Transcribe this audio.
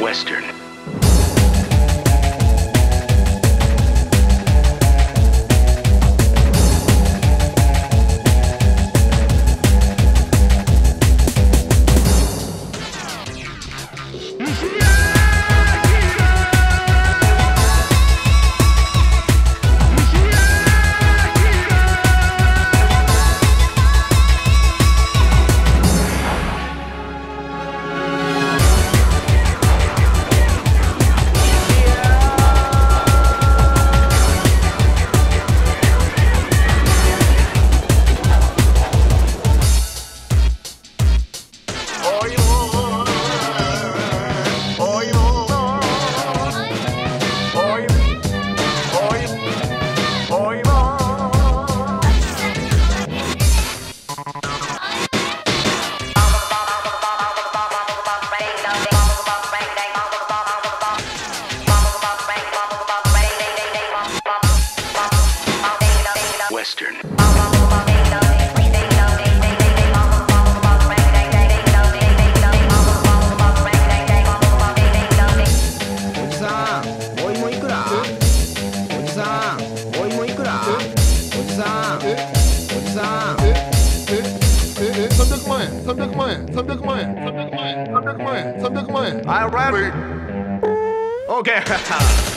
Western. 円 I ready Okay